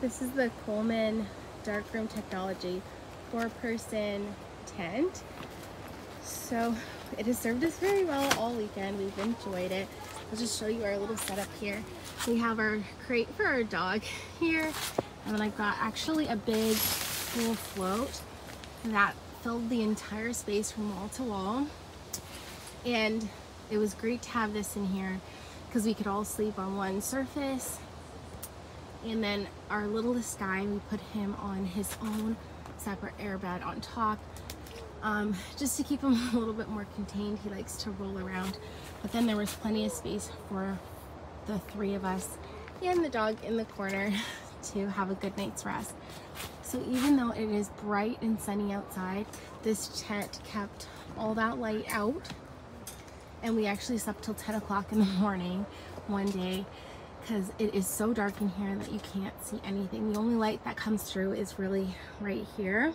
This is the Coleman Darkroom Technology four-person tent. So it has served us very well all weekend. We've enjoyed it. I'll just show you our little setup here. We have our crate for our dog here. And then I've got actually a big full float that filled the entire space from wall to wall. And it was great to have this in here because we could all sleep on one surface and then our littlest guy, we put him on his own separate airbed on top. Um, just to keep him a little bit more contained. He likes to roll around. But then there was plenty of space for the three of us and the dog in the corner to have a good night's rest. So even though it is bright and sunny outside, this tent kept all that light out. And we actually slept till 10 o'clock in the morning one day because it is so dark in here that you can't see anything. The only light that comes through is really right here.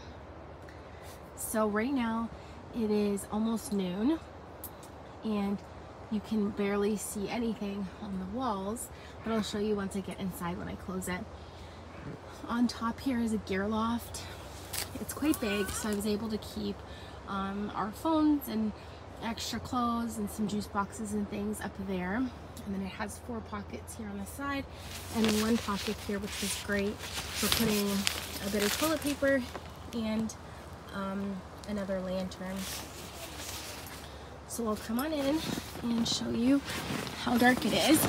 So right now it is almost noon and you can barely see anything on the walls, but I'll show you once I get inside when I close it. On top here is a gear loft. It's quite big, so I was able to keep um, our phones and extra clothes and some juice boxes and things up there and then it has four pockets here on the side and one pocket here which is great for putting a bit of toilet paper and um, another lantern. So we'll come on in and show you how dark it is.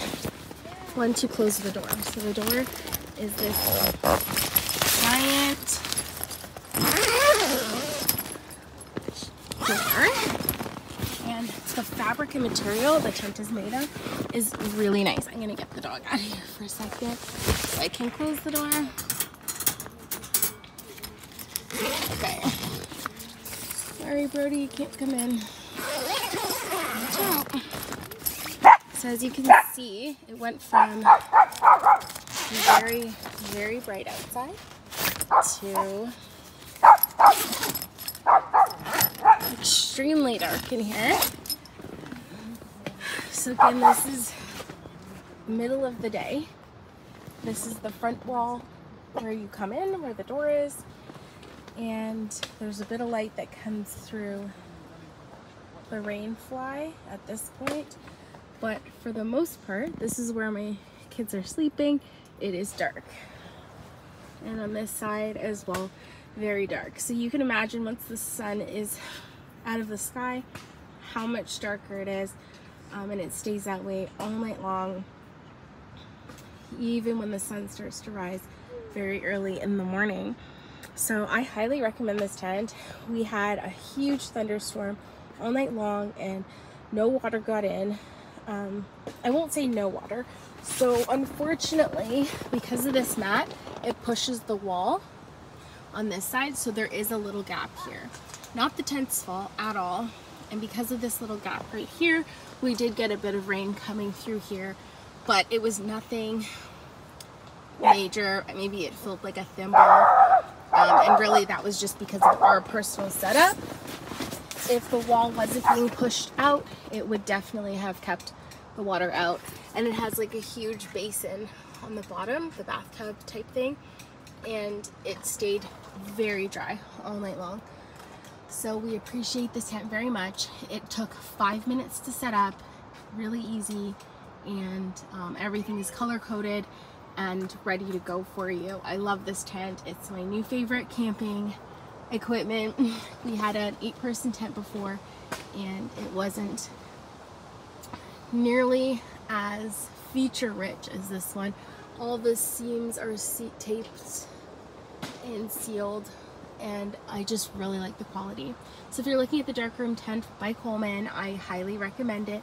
Once you close the door. So the door is this giant door the fabric and material the tent is made of is really nice. I'm gonna get the dog out of here for a second so I can close the door. Okay. Sorry, Brody, you can't come in. So as you can see, it went from very, very bright outside to extremely dark in here. So again, this is middle of the day. This is the front wall where you come in, where the door is. And there's a bit of light that comes through the rain fly at this point. But for the most part, this is where my kids are sleeping. It is dark. And on this side as well, very dark. So you can imagine once the sun is out of the sky, how much darker it is um, and it stays that way all night long even when the sun starts to rise very early in the morning. So I highly recommend this tent. We had a huge thunderstorm all night long and no water got in. Um, I won't say no water. So unfortunately because of this mat it pushes the wall on this side so there is a little gap here. Not the tent's fault at all and because of this little gap right here we did get a bit of rain coming through here but it was nothing major. Maybe it felt like a thimble. Um, and really that was just because of our personal setup. If the wall wasn't being pushed out it would definitely have kept the water out. And it has like a huge basin on the bottom the bathtub type thing. And it stayed very dry all night long so we appreciate this tent very much. It took five minutes to set up, really easy, and um, everything is color coded and ready to go for you. I love this tent. It's my new favorite camping equipment. We had an eight person tent before and it wasn't nearly as feature rich as this one. All the seams are taped and sealed and I just really like the quality. So if you're looking at the darkroom tent by Coleman, I highly recommend it.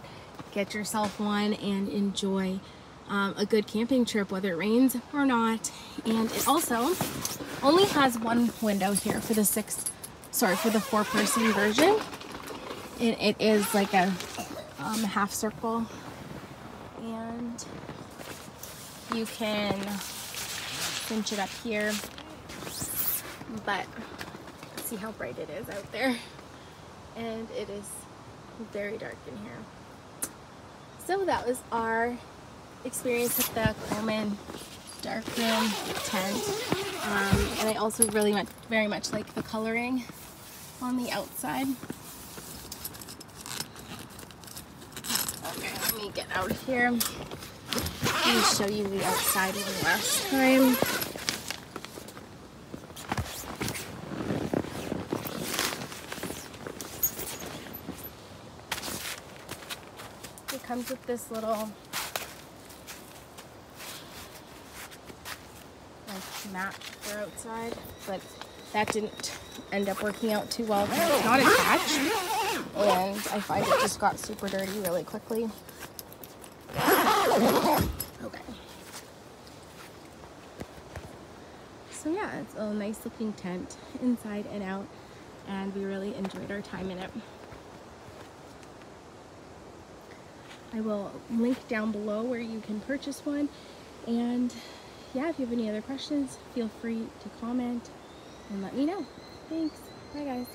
Get yourself one and enjoy um, a good camping trip, whether it rains or not. And it also only has one window here for the six, sorry, for the four person version. it, it is like a um, half circle and you can cinch it up here but see how bright it is out there and it is very dark in here so that was our experience with the Coleman darkroom tent. Um, and I also really much, very much like the coloring on the outside. Okay, let me get out of here. Me show you the outside one last time. Comes with this little like mat for outside, but that didn't end up working out too well because it's not attached. And I find it just got super dirty really quickly. Okay. So yeah, it's a nice looking tent inside and out and we really enjoyed our time in it. I will link down below where you can purchase one and yeah, if you have any other questions, feel free to comment and let me know. Thanks. Bye guys.